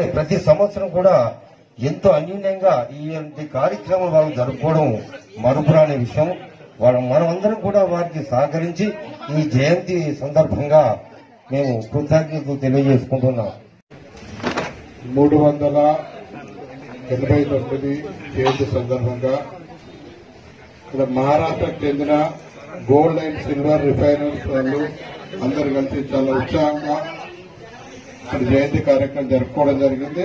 మరి ప్రతి సంవత్సరం కూడా ఎంతో అన్యూన్యంగా ఈ కార్యక్రమం వాళ్ళు జరుపుకోవడం మరుపురాని విషయం. వాళ్ళ మనమందరం కూడా వారికి సహకరించి ఈ జయంతి సందర్భంగా మేము కృతజ్ఞతలు తెలియజేసుకుంటున్నాం. మూడు వందల ఎనభై తొమ్మిది జయంతి సందర్భంగా ఇక్కడ మహారాష్ట్రకు చెందిన గోల్డ్ అండ్ సిల్వర్ రిఫైనర్స్ వాళ్ళు అందరు కలిసి చాలా ఉత్సాహంగా ఇక్కడ జయంతి కార్యక్రమం జరుపుకోవడం జరిగింది.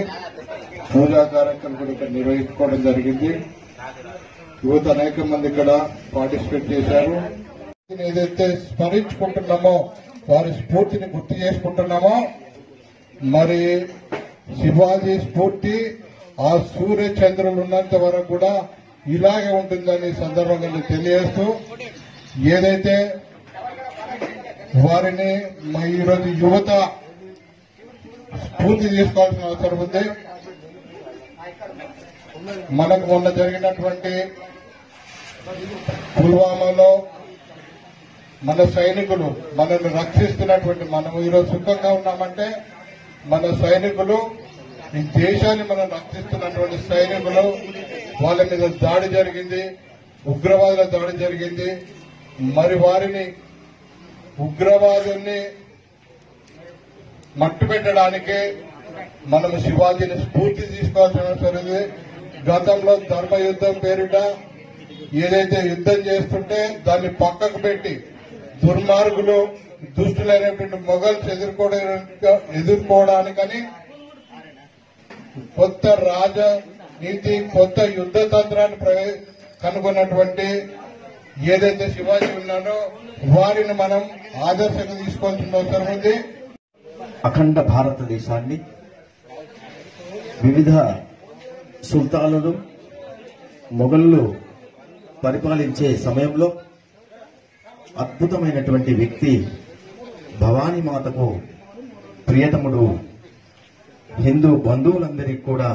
పూజా కార్యక్రమం కూడా ఇక్కడ నిర్వహించుకోవడం జరిగింది. యువత అనేక మంది ఇక్కడ పార్టిసిపేట్ చేశారు. ఏదైతే స్మరించుకుంటున్నామో వారి స్ఫూర్తిని గుర్తు చేసుకుంటున్నామో మరి శివాజీ స్ఫూర్తి ఆ సూర్య చంద్రులు ఉన్నంత వరకు కూడా ఇలాగే ఉంటుందని సందర్భంగా నేను తెలియజేస్తూ ఏదైతే వారిని మా ఈరోజు యువత పూర్తి తీసుకోవాల్సిన అవసరం ఉంది. మనకు మొన్న జరిగినటువంటి పుల్వామాలో మన సైనికులు మనల్ని రక్షిస్తున్నటువంటి మనం ఈరోజు సుఖంగా ఉన్నామంటే మన సైనికులు ఈ దేశాన్ని మనం రక్షిస్తున్నటువంటి సైనికులు వాళ్ళ మీద దాడి జరిగింది ఉగ్రవాదుల దాడి జరిగింది. మరి వారిని ఉగ్రవాదుల్ని మట్టు పెట్టడానికే మనం శివాజీని స్ఫూర్తి తీసుకోవాల్సిన అవసరం గతంలో గతంలో ధర్మయుద్ధం పేరిట ఏదైతే యుద్ధం చేస్తుంటే దాన్ని పక్కకు పెట్టి దుర్మార్గులు దుష్టులైనటువంటి మొఘల్స్ ఎదుర్కోవడానికి ఎదుర్కోవడానికని కొత్త రాజనీతి కొత్త యుద్ధ తంత్రాన్ని కనుగొన్నటువంటి ఏదైతే శివాజీ ఉన్నాడో వారిని మనం ఆదర్శంగా తీసుకోవాల్సిన అవసరం ఉంది. అఖండ భారతదేశాన్ని వివిధ సుల్తానులు మొఘళ్ళు పరిపాలించే సమయంలో అద్భుతమైనటువంటి వ్యక్తి భవానీ మాతకు ప్రియతముడు హిందూ బంధువులందరికీ కూడా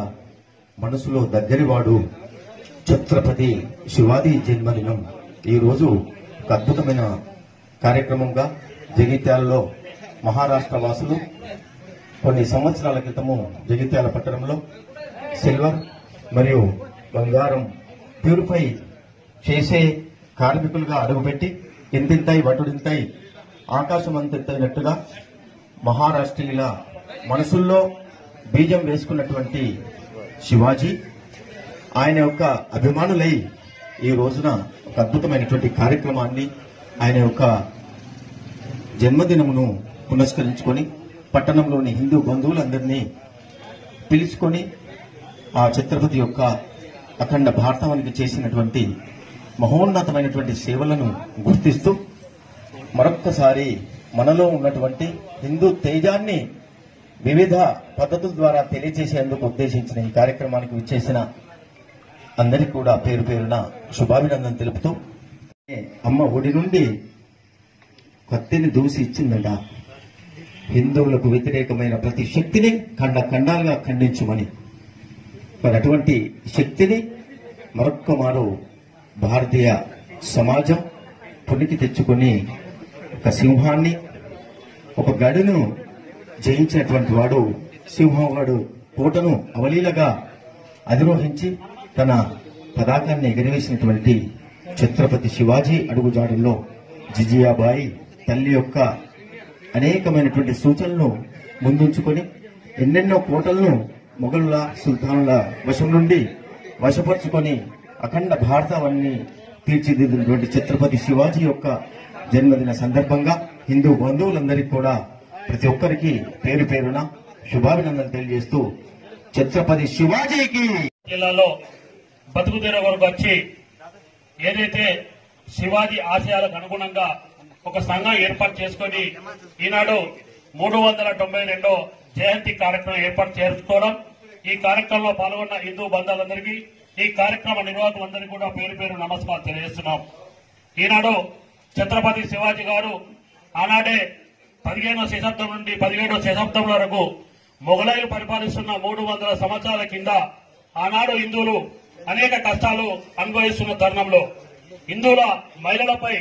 మనసులో దగ్గరివాడు ఛత్రపతి శివాజీ జన్మదినం. ఈరోజు ఒక అద్భుతమైన కార్యక్రమంగా జగిత్యాలలో మహారాష్ట్ర వాసులు కొన్ని సంవత్సరాల క్రితము జగిత్యాల పట్టణంలో సిల్వర్ మరియు బంగారం ప్యూరిఫై చేసే కార్మికులుగా అడుగుపెట్టి ఇంతింతాయి వటుడింతాయి ఆకాశం అంతెత్తైనట్టుగా మహారాష్ట్రీయుల మనసుల్లో బీజం వేసుకున్నటువంటి శివాజీ ఆయన యొక్క అభిమానులై ఈ రోజున ఒక అద్భుతమైనటువంటి కార్యక్రమాన్ని ఆయన యొక్క జన్మదినమును పునస్కరించుకొని పట్టణంలోని హిందూ బంధువులందరినీ పిలుచుకొని ఆ ఛత్రపతి యొక్క అఖండ భారతానికి చేసినటువంటి మహోన్నతమైనటువంటి సేవలను గుర్తిస్తూ మరొక్కసారి మనలో ఉన్నటువంటి హిందూ తేజాన్ని వివిధ పద్ధతుల ద్వారా తెలియజేసేందుకు ఉద్దేశించిన ఈ కార్యక్రమానికి విచ్చేసిన అందరికీ కూడా పేరు పేరున శుభాభినందన తెలుపుతూ అమ్మ ఒడి నుండి కత్తిని దూసి ఇచ్చిందట. హిందువులకు వ్యతిరేకమైన ప్రతి శక్తిని ఖండ ఖండాలుగా ఖండించుమని. మరి అటువంటి శక్తిని మరొక్క మారు భారతీయ సమాజం పునికి తెచ్చుకొని ఒక సింహాన్ని ఒక గడును జయించినటువంటి వాడు సింహం వాడు కోటను అవలీలగా అధిరోహించి తన పతాకాన్ని ఎగరవేసినటువంటి ఛత్రపతి శివాజీ అడుగుజాడల్లో జిజియాబాయి తల్లి యొక్క అనేకమైనటువంటి సూచనలు ముందుంచుకొని ఎన్నెన్నో కోటలను మొఘలుల సుల్తానుల వశం నుండి వశపరుచుకొని అఖండ భారతావన్ని తీర్చిదిద్దినటువంటి ఛత్రపతి శివాజీ యొక్క జన్మదిన సందర్భంగా హిందూ బంధువులందరికీ కూడా ప్రతి ఒక్కరికి పేరు పేరున శుభాభినందనలు తెలియజేస్తూ ఛత్రపతి శివాజీకి జిల్లాలో బతుకుదేర వరకు వచ్చి ఏదైతే శివాజీ ఆశయాలకు అనుగుణంగా ఒక సంఘం ఏర్పాటు చేసుకొని ఈనాడు మూడు వందల తొంభై రెండో జయంతి కార్యక్రమం ఏర్పాటు చేసుకోవడం ఈ కార్యక్రమంలో పాల్గొన్న హిందూ బంధాలందరికీ ఈ కార్యక్రమ నిర్వాహకులందరికీ కూడా పేరు పేరు నమస్కారం తెలియజేస్తున్నాం. ఈనాడు ఛత్రపతి శివాజీ గారు ఆనాడే పదిహేనో శతాబ్దం నుండి పదిహేడో శతాబ్దం వరకు మొఘలాయులు పరిపాలిస్తున్న మూడు వందల సంవత్సరాల కింద ఆనాడు హిందువులు అనేక కష్టాలు అనుభవిస్తున్న తరుణంలో హిందువుల మహిళలపై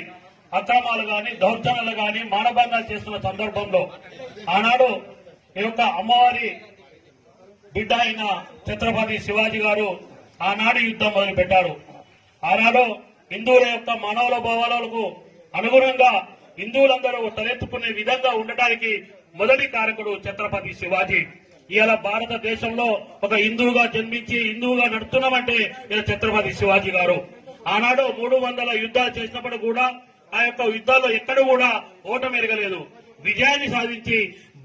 అక్రమాలు గాని దౌర్జన్యాలు గాని మానభంగాలు చేస్తున్న సందర్భంలో ఆనాడు ఈ యొక్క అమ్మవారి బిడ్డ అయిన ఛత్రపతి శివాజీ గారు ఆనాడు యుద్ధం మొదలు పెట్టారు ఆనాడు హిందువుల యొక్క మానవుల భావాలకు అనుగుణంగా హిందువులందరూ తలెత్తుకునే విధంగా ఉండటానికి మొదటి కారకుడు ఛత్రపతి శివాజీ. ఇవాళ భారతదేశంలో ఒక హిందువుగా జన్మించి హిందువుగా నడుస్తున్నామంటే ఇలా ఛత్రపతి శివాజీ గారు. ఆనాడు మూడు వందల యుద్ధాలు చేసినప్పుడు కూడా ఆ యొక్క యుద్ధాల్లో ఎక్కడ కూడా ఓటమి ఎరగలేదు. విజయాన్ని సాధించి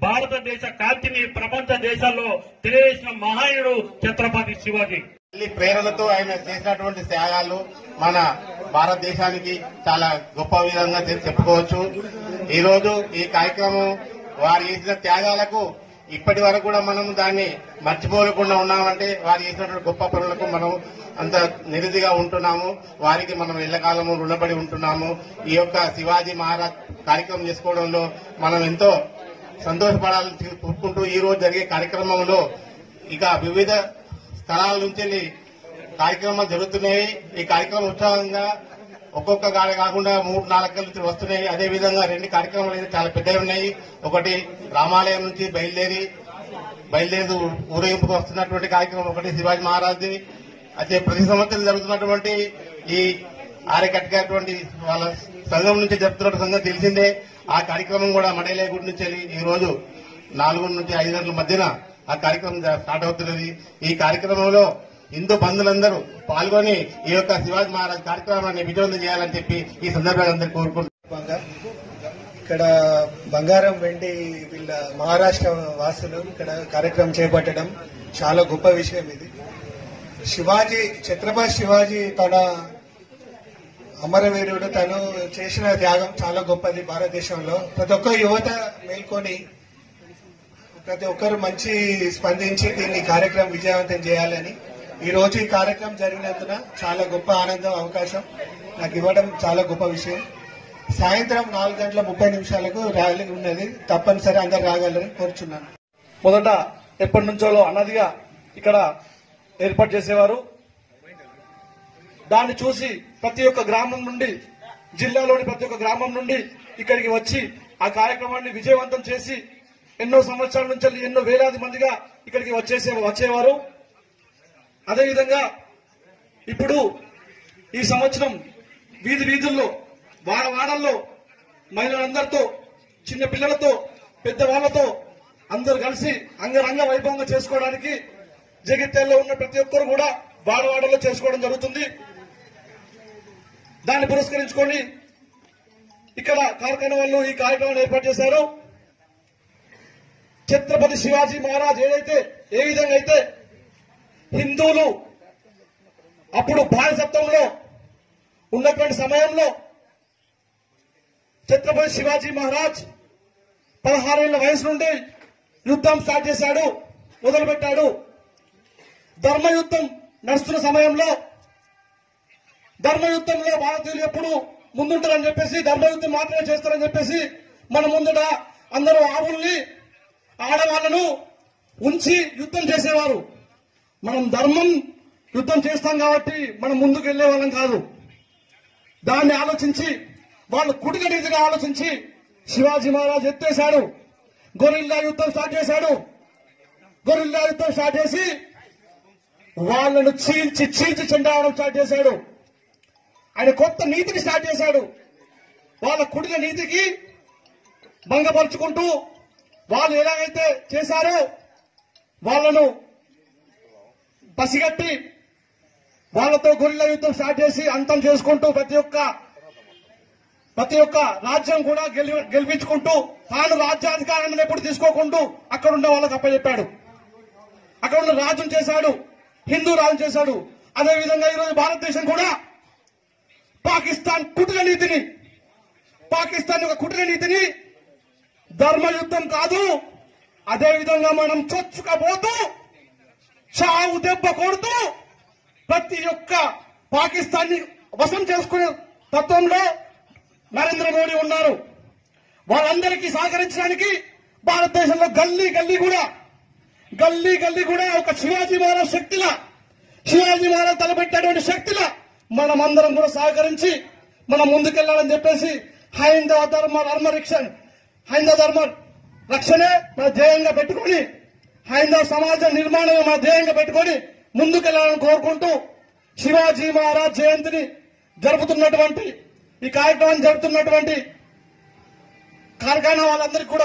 భారతదేశ కాంతిని ప్రపంచ దేశాల్లో తెలియజేసిన మహాయుడు ఛత్రపతి శివాజీ. ప్రేరణతో ఆయన చేసినటువంటి త్యాగాలు మన భారతదేశానికి చాలా గొప్ప విధంగా చెప్పుకోవచ్చు. ఈ రోజు ఈ కార్యక్రమం వారు చేసిన త్యాగాలకు ఇప్పటి వరకు కూడా మనం దాన్ని మర్చిపోలేకుండా ఉన్నామంటే వారు చేసినటువంటి గొప్ప పనులకు మనం అంత నిరుదిగా ఉంటున్నాము. వారికి మనం ఎల్లకాలము రుణపడి ఉంటున్నాము. ఈ యొక్క శివాజీ మహారాజ్ కార్యక్రమం చేసుకోవడంలో మనం ఎంతో సంతోషపడాలని కోరుకుంటూ ఈ రోజు జరిగే కార్యక్రమంలో ఇక వివిధ స్థలాల నుంచి కార్యక్రమాలు జరుగుతున్నాయి. ఈ కార్యక్రమం ఉత్సాహంగా ఒక్కొక్క గాడ కాకుండా మూడు నాలుగు నుంచి వస్తున్నాయి. అదే విధంగా రెండు కార్యక్రమాలు అయితే చాలా పెద్దవి ఉన్నాయి. ఒకటి రామాలయం నుంచి బయలుదేరి బయలుదేరి ఊరేగింపుకు వస్తున్నటువంటి కార్యక్రమం ఒకటి శివాజీ మహారాజ్ది. అయితే ప్రతి సంవత్సరం జరుగుతున్నటువంటి ఈ ఆరకట్టుకటువంటి వాళ్ళ సంఘం నుంచి జరుపుతున్న సంఘం తెలిసిందే. ఆ కార్యక్రమం కూడా మడేలే గుడి నుంచి వెళ్ళి ఈ రోజు నాలుగు నుంచి ఐదు గంటల మధ్యన ఆ కార్యక్రమం స్టార్ట్ అవుతున్నది. ఈ కార్యక్రమంలో హిందూ బంధువులందరూ పాల్గొని ఈ యొక్క శివాజీ మహారాజ్ కార్యక్రమాన్ని విజయవంతం చేయాలని చెప్పి ఈ సందర్భంగా అందరూ కోరుకుంటున్నాను ఇక్కడ బంగారం వెండి వీళ్ళ మహారాష్ట్ర వాసులు ఇక్కడ కార్యక్రమం చేపట్టడం చాలా గొప్ప విషయం ఇది. శివాజీ ఛత్రపతి శివాజీ తన అమరవీరుడు తను చేసిన త్యాగం చాలా గొప్పది భారతదేశంలో. ప్రతి ఒక్క యువత మేల్కొని ప్రతి ఒక్కరు మంచి స్పందించి దీన్ని కార్యక్రమం విజయవంతం చేయాలని ఈ రోజు ఈ కార్యక్రమం జరిగినందున చాలా గొప్ప ఆనందం అవకాశం నాకు ఇవ్వడం చాలా గొప్ప విషయం. సాయంత్రం నాలుగు గంటల ముప్పై నిమిషాలకు ర్యాలీ ఉన్నది. తప్పనిసరి అందరు రాగలరని కోరుచున్నాను. మొదట ఎప్పటి నుంచో అన్నదిగా ఇక్కడ ఏర్పాటు చేసేవారు. దాన్ని చూసి ప్రతి ఒక్క గ్రామం నుండి జిల్లాలోని ప్రతి ఒక్క గ్రామం నుండి ఇక్కడికి వచ్చి ఆ కార్యక్రమాన్ని విజయవంతం చేసి ఎన్నో సంవత్సరాల నుంచి ఎన్నో వేలాది మందిగా ఇక్కడికి వచ్చేసే వచ్చేవారు. అదేవిధంగా ఇప్పుడు ఈ సంవత్సరం వీధి వీధుల్లో వాడ వాడల్లో మహిళలందరితో చిన్న పిల్లలతో పెద్దవాళ్ళతో అందరు కలిసి అంగరంగ వైభవంగా చేసుకోవడానికి జగిత్యాల్లో ఉన్న ప్రతి ఒక్కరు కూడా వాడవాడలో చేసుకోవడం జరుగుతుంది. దాన్ని పురస్కరించుకొని ఇక్కడ కార్ఖానా వాళ్ళు ఈ కార్యక్రమాన్ని ఏర్పాటు చేశారు. ఛత్రపతి శివాజీ మహారాజ్ ఏదైతే ఏ విధంగా అయితే హిందువులు అప్పుడు బానిసత్వంలో ఉన్నటువంటి సమయంలో ఛత్రపతి శివాజీ మహారాజ్ పదహారేళ్ళ వయసు నుండి యుద్ధం స్టార్ట్ చేశాడు మొదలుపెట్టాడు. ధర్మయుద్ధం నడుస్తున్న సమయంలో ధర్మయుద్ధంలో భారతీయులు ఎప్పుడు ముందుంటారని చెప్పేసి ధర్మయుద్ధం మాత్రమే చేస్తారని చెప్పేసి మన ముందట అందరూ ఆవుల్ని ఆడవాళ్ళను ఉంచి యుద్ధం చేసేవారు. మనం ధర్మం యుద్ధం చేస్తాం కాబట్టి మనం ముందుకు వెళ్ళే వాళ్ళం కాదు. దాన్ని ఆలోచించి వాళ్ళు కుడిక ఆలోచించి శివాజీ మహారాజ్ ఎత్తేశాడు. గొరిల్లా యుద్ధం స్టార్ట్ చేశాడు. గొరిల్లా యుద్ధం స్టార్ట్ చేసి వాళ్ళను చీల్చి చీల్చి చెండావడం స్టార్ట్ చేశాడు. ఆయన కొత్త నీతిని స్టార్ట్ చేశాడు. వాళ్ళ కుడిన నీతికి భంగపరుచుకుంటూ వాళ్ళు ఎలాగైతే చేశారో వాళ్ళను పసిగట్టి వాళ్ళతో గుళ్ళ యుద్ధం స్టార్ట్ చేసి అంతం చేసుకుంటూ ప్రతి ఒక్క ప్రతి ఒక్క రాజ్యం కూడా గెలి- గెలిపించుకుంటూ తాను రాజ్యాధికారాన్ని ఎప్పుడు తీసుకోకుండా అక్కడ ఉండే వాళ్ళకి అప్పచెప్పాడు. అక్కడ ఉన్న రాజ్యం చేశాడు. హిందూ రాజు చేశాడు. అదే విధంగా ఈరోజు భారతదేశం కూడా పాకిస్తాన్ కుటుల నీతిని పాకిస్తాన్ యొక్క కుటుల నీతిని ధర్మయుద్ధం కాదు. అదే విధంగా మనం చొచ్చుకపోతూ చావు దెబ్బ కొడుతూ ప్రతి ఒక్క పాకిస్తాన్ని వశం చేసుకునే తత్వంలో నరేంద్ర మోడీ ఉన్నారు. వాళ్ళందరికీ సహకరించడానికి భారతదేశంలో గల్లీ గల్లీ కూడా గల్లీ గల్లీ కూడా ఒక శివాజీ మహారాజ్ శక్తిలా. శివాజీ మహారాజ్ తలపెట్టినటువంటి శక్తిలా మనం అందరం కూడా సహకరించి మనం ముందుకెళ్ళాలని చెప్పేసి హైందవ ధర్మ ధర్మ రక్షణ హైందవ ధర్మ రక్షణే మన ధ్యేయంగా పెట్టుకొని హైందవ సమాజ నిర్మాణం మన ధ్యేయంగా పెట్టుకొని ముందుకెళ్ళాలని కోరుకుంటూ శివాజీ మహారాజ్ జయంతిని జరుపుతున్నటువంటి ఈ కార్యక్రమాన్ని జరుపుతున్నటువంటి కార్ఖానా వాళ్ళందరికీ కూడా